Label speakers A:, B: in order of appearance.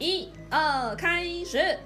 A: 一二开始。